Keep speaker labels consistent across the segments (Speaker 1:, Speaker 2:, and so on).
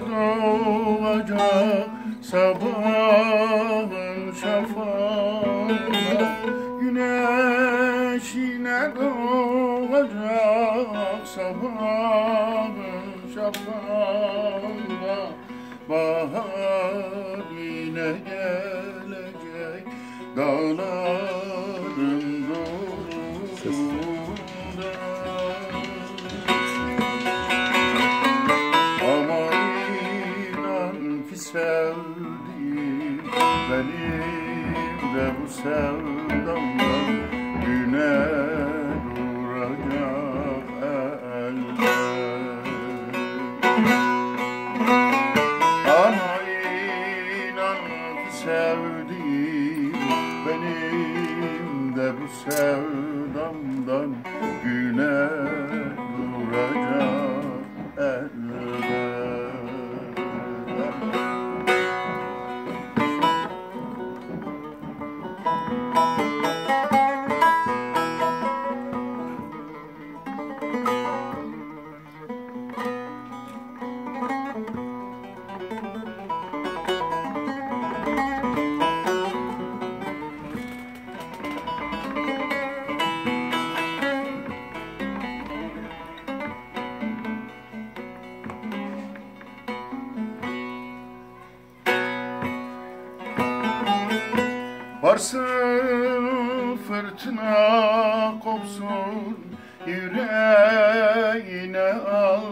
Speaker 1: doğacak sabahın şafağına Güneş yine doğacak sabahın şafağına. Bahar yine gelecek dağlar sevdiğim benim de bu sevdamdan güne duracak elbet. Ama inan ki sevdiğim benim de bu sevdamdan güne Varsın fırtına kopsun yüreğine al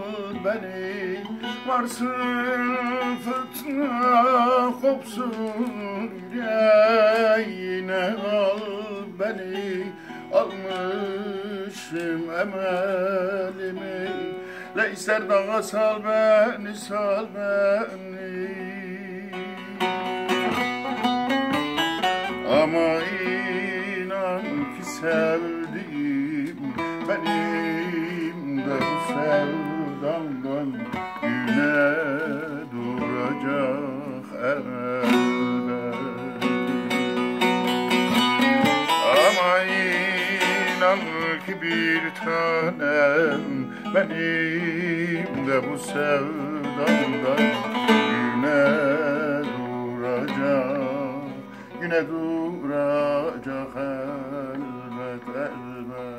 Speaker 1: beni. Varsın fırtına kopsun yüreğine al beni. Almışım emelimi. Le ister dağa sal beni sal beni sevdiğim benim de bu sevdamdan güne duracak elbet. Ama inan ki bir tanem benim de bu sevdamdan Amen.